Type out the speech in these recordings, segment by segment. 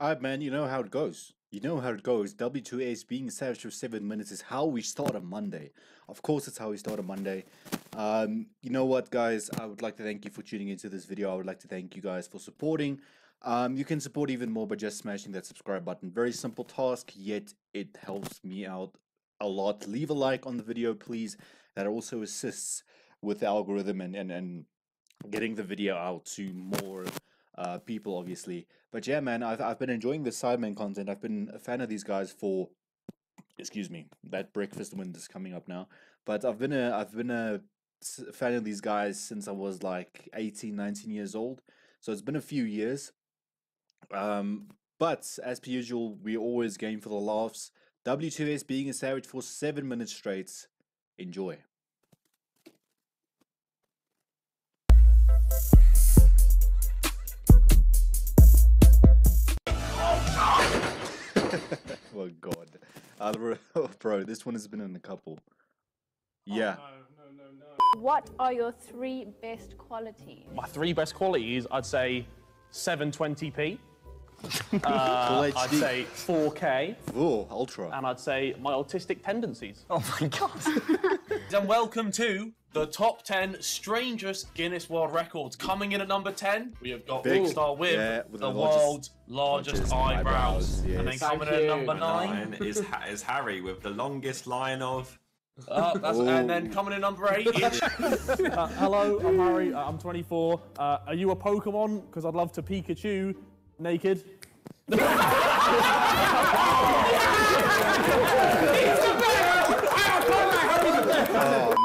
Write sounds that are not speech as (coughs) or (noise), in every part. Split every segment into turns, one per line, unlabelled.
Alright, man, you know how it goes. You know how it goes. W2S being savage for seven minutes is how we start a Monday. Of course, it's how we start a Monday. Um, you know what, guys? I would like to thank you for tuning into this video. I would like to thank you guys for supporting. Um, you can support even more by just smashing that subscribe button. Very simple task, yet it helps me out a lot. Leave a like on the video, please. That also assists with the algorithm and, and, and getting the video out to more uh, people, obviously. But yeah, man, I've, I've been enjoying the Sidemen content. I've been a fan of these guys for, excuse me, that breakfast wind is coming up now. But I've been a I've been a fan of these guys since I was like 18, 19 years old. So it's been a few years. Um, but as per usual, we always game for the laughs. W2S being a savage for seven minutes straight. Enjoy. (laughs) oh god. Uh, bro- oh, (laughs) bro, this one has been in a couple. Yeah.
What are your three best qualities?
My three best qualities, I'd say 720p.
Full
Uh, I'd say 4K,
Oh, ultra.
and I'd say my autistic tendencies.
Oh my god. (laughs)
And welcome to the top 10 strangest Guinness World Records. Coming in at number 10, we have got
Big.
Vikstar with,
Yeah, with
the,
the
world's largest,
largest
eyebrows.
eyebrows,
And then
yes.
coming
Thank
in at number
Number
9,
Nine is, ha- is Harry with the longest line of.
uh, that's, and then coming in number 8 is (laughs)
Uh, hello, I'm Harry. Uh, I'm 24. Uh, are you a Pokemon? Because I'd love to Pikachu naked.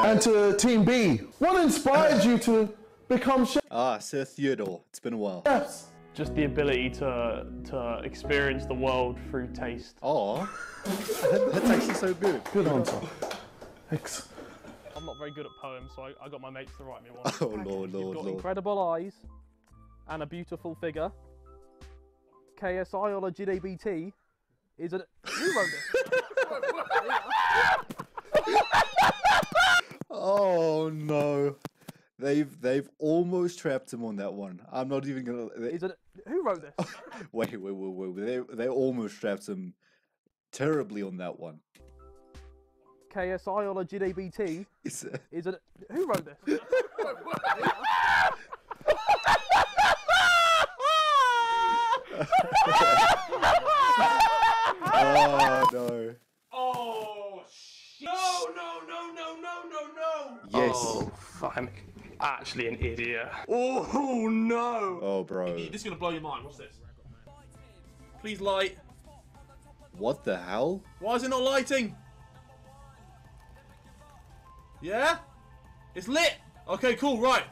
And to Team B, what inspired you to become chef?
Ah, Sir Theodore. It's been a while.
chefs?
Just the ability to to experience the world through taste.
Oh, that's actually so good.
Good answer. Thanks.
I'm not very good at poems, so I, I got my mates to write me one. (laughs)
Oh lord, Lord, Lord.
You've
lord,
got
lord.
incredible eyes and a beautiful figure. KSI or a GDBT is a. Who wrote this?
Oh no, they've they've almost trapped him on that one. I'm not even gonna. They,
Is it? Who wrote this? (laughs)
wait, wait, wait, wait. They they almost trapped him terribly on that one.
KSI or a GDBT
It's, (laughs) uh,
is it? Who wrote this? (laughs)
oh no.
Oh, shit. No, no, no, no, no, no, no.
Yes.
Oh, I'm actually an idiot. Oh no!
Oh, bro.
This is going to blow your mind. What's this? Please light.
What the hell?
Why is it not lighting? Yeah? It's lit. Okay, cool, right.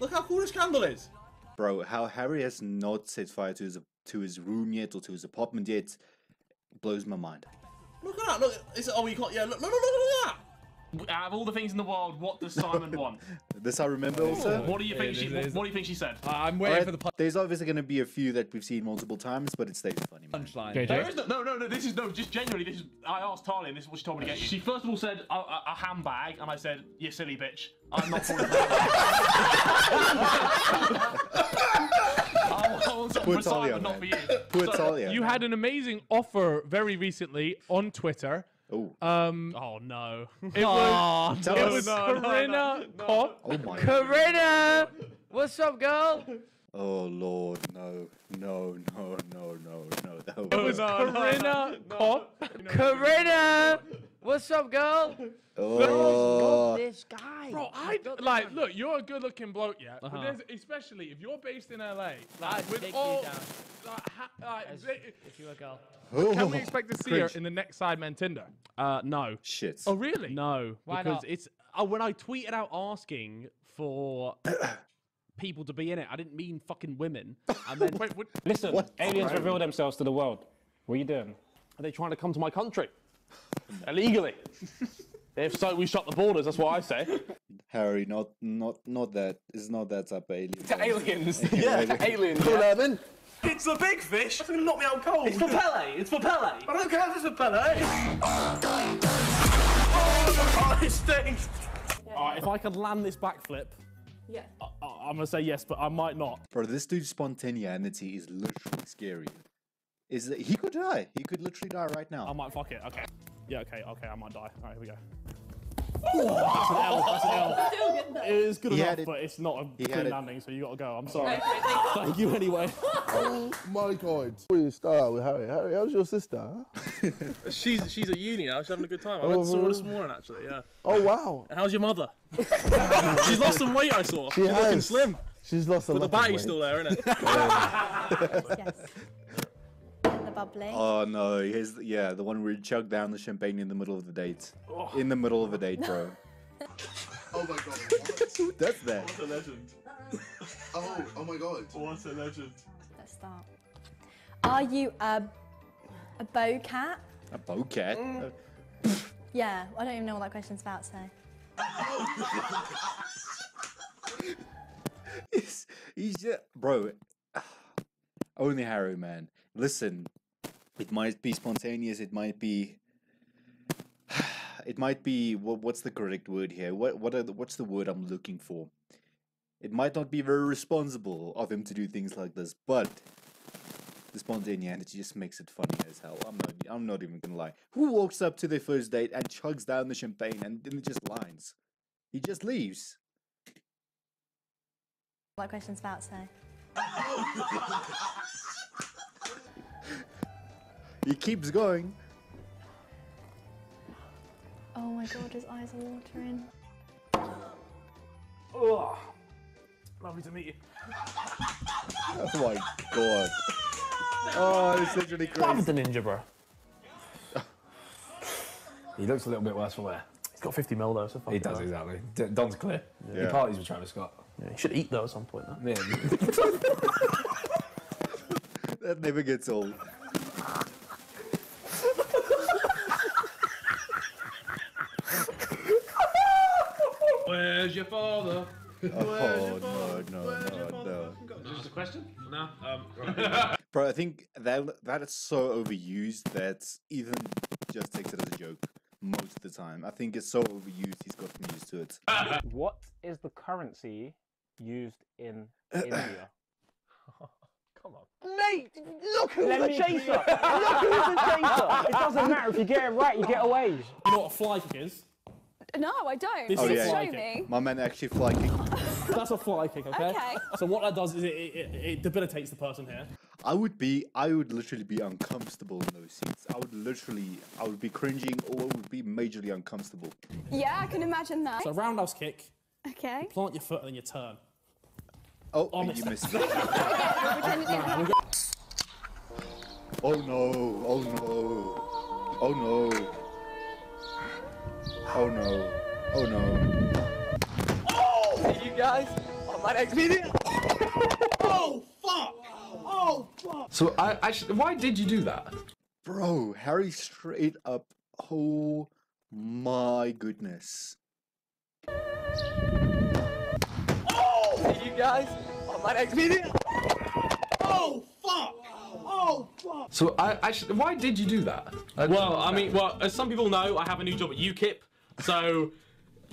Look how cool this candle is.
Bro, how Harry has not set fire to his to his room yet or to his apartment yet blows my mind.
Look at that. Look. Is it, oh, you can't. Yeah. Look. Look. Look. Look at that.
Out of all the things in the world, what does Simon (laughs) want?
This I remember also.
What do you think she? What, what do you think she said?
I'm waiting
Alright,
for the punch-
There's obviously going to be a few that we've seen multiple times, but it stays funny. Man.
punchline.
There is no, no, no, no. This is no. Just genuinely, this is. I asked Talia, and this is what she told me to get. She first of all said a, a, a handbag, and I said, "You silly bitch, I'm not falling for that." I I want something
Poor
for Simon,
Talia,
not for you.
Poor Talia.
You
man.
had an amazing offer very recently on Twitter.
Oh,
Um,
Oh no!
it was, (laughs)
tell
it
us.
was Corinna Kopf.
oh my.
Corinna! What's up, girl?
Oh lord, no, no, no, no, no, no. That
It was Corinna Kopf.
Corinna! What's up, girl? (laughs)
Oh,
This guy.
Bro, I like. Look, you're a good-looking bloke, yeah. But there's, especially if you're based in LA, like
I'd
with
take you
all,
down.
like, ha, like,
As
they-
if you were a girl.
can we (laughs) expect to see her in the next Sidemen Tinder?
Uh, no.
shit.
Oh, really?
No,
Why
because
not?
it's uh, when I tweeted out asking for (coughs) people to be in it, I didn't mean fucking women. (laughs) And then
Wait, what?
Listen,
What?
aliens reveal themselves to the world. What are you doing?
are they trying to come to my country (laughs) illegally? if so, we shut the borders. That's what I say.
Harry, not, not, not that. It's not that type of alien.
Aliens. (laughs)
Yeah,
yeah, aliens.
Cool, Evan.
It's the big fish. It's gonna knock me out cold. It's for Pele. It's for Pele. I don't care if it's for Pele. oh, (laughs) it stinks.
All right, if I could land this backflip,
Yeah.
I- I'm gonna say yes, but I might not.
Bro, this dude's spontaneity is literally scary. is that he could die. He could literally die right now.
I might fuck it. Okay. Yeah. Okay. Okay. I might die. All right. Here we go. That's an L. That's an L.
Still good though.
It is good
He
enough,
had it-
but it's not a
he had
clean
it-
landing, so you got to go. I'm sorry. (laughs) Thank you anyway. (laughs)
Oh my God. Before you start with Harry, Harry, how's your sister? (laughs)
She's she's at uni now. She's having a good time. I went to saw her this morning actually. Yeah.
Oh wow.
How's your mother? she's lost some weight. I saw.
She
She's looking
has.
slim,
She's lost a
but the
lot of
batty's
weight.
still there, isn't it?
Yes. And the bubbly.
Oh no, here's the- yeah the one where you chug down the champagne in the middle of the date. In the middle of the date, bro. (laughs)
Oh my God.
Who does that?
a legend. (laughs)
Oh, oh my God.
What a legend.
Let's start. Are you a a bow cat?
A bowcat?
Mm.
Yeah, I don't even know what that question's about. So (laughs)
he's, he's just, bro. (sighs) Only Harry, man. Listen, it might be spontaneous. It might be. (sighs) It might be what, what's the correct word here? What what are the, what's the word I'm looking for? It might not be very responsible of him to do things like this, but the spontaneity just makes it funny as hell. I'm not I'm not even gonna lie. Who walks up to their first date and chugs down the champagne and then just lines? He just leaves.
what question's about. So (laughs)
He keeps going.
oh my god, his eyes are watering.
Oh, lovely to meet you.
Oh my god. Oh, it's literally crazy.
the ninja, bro.
He looks a little bit worse for wear.
He's got 50 mil though, so fuck
He
it,
does
though.
exactly. D- Don's clear. He parties with Travis Scott.
Yeah, he should eat though at some point. Though.
Yeah. (laughs)
That never gets old.
Where's your father?
Oh no, no, no, no.
Just a question? No. Um, (laughs)
Bro, I think that that is so overused that Ethan just takes it as a joke most of the time. I think it's so overused he's gotten used to it. (laughs)
What is the currency used in India? (laughs)
Come on.
Mate, look who's
Let
the
me-
chaser! look who's the chaser!
It doesn't matter if you get it right, you get away.
You know what a fly kick is?
No, I don't.
This
Oh,
is a
yeah.
fly
Show
kick.
me.
My man actually fly kick. (laughs)
That's a fly kick, okay?
Okay.
So what that does is it, it, it, it debilitates the person here.
I would be, I would literally be uncomfortable in those seats. I would literally, I would be cringing or I would be majorly uncomfortable.
Yeah, I can imagine that.
So roundhouse kick,
Okay.
plant your foot and then you turn.
Oh, (laughs)
Oh,
you
missed.
missed it.
Pretend it.
Oh no, oh no, oh, oh no, oh no, oh no.
you guys on my next video. (laughs) Oh fuck! Oh fuck!
So I actually, why did you do that?
Bro, Harry straight up, oh my goodness. Oh!
See you guys on my next video. Oh fuck! Oh fuck!
So I actually, why did you do that?
Well, I mean, well, as some people know, I have a new job at UKIP. So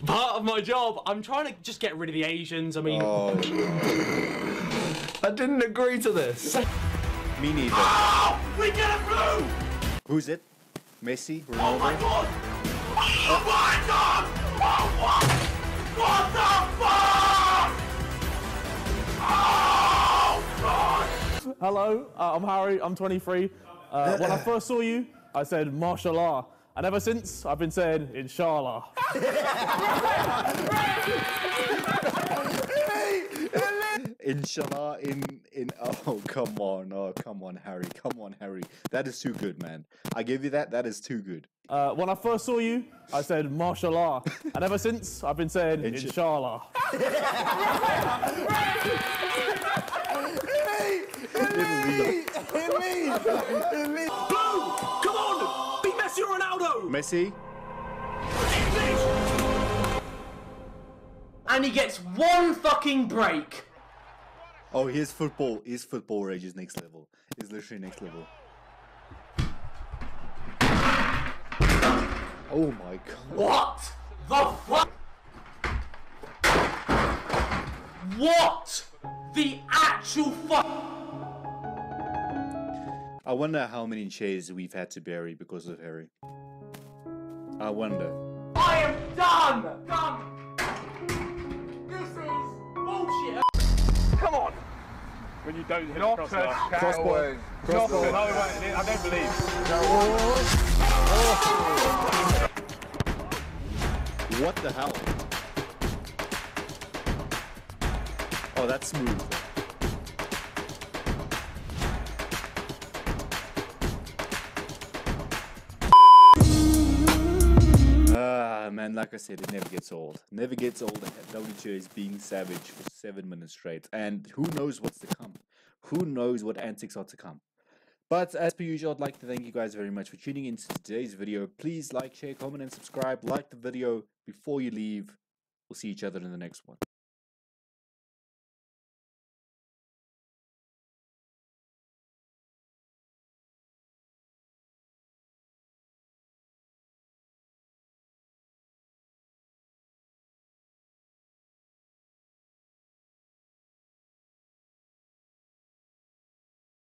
part of my job, I'm trying to just get rid of the Asians. I mean,
Oh,
I didn't agree to this.
me neither.
we get it through!
Who's it? Messi? Ronaldo?
god! Oh my god! Oh, what? What the fuck? Oh god! Hello, uh, I'm Harry. I'm 23. Uh, when I (laughs) first saw you, I said martial mashallah. And ever since, I've been saying inshallah.
Inshallah in in oh come on oh come on Harry come on Harry that is too good man I give you that that is too good
Uh, when I first saw you, I said mashallah. and ever since, I've been saying
Insha-
inshallah. Come Messi Ronaldo!
Messi
And he gets one fucking break.
oh his football his football rage is next level is literally next level oh my god
What the fuck? What the actual fuck?
I wonder how many chairs we've had to bury because of Harry. I wonder.
I am done! Done! This is bullshit! Come on!
When you don't hit
Not
the
a
crossbar.
Crossbar.
Crossbar. No, wait, I don't believe.
What the hell? Oh, that's smooth. Man, like I said, it never gets old. Never gets old. W2S being savage for seven minutes straight. And who knows what's to come? Who knows what antics are to come? But as per usual, I'd like to thank you guys very much for tuning into today's video. Please like, share, comment, and subscribe. Like the video before you leave. We'll see each other in the next one.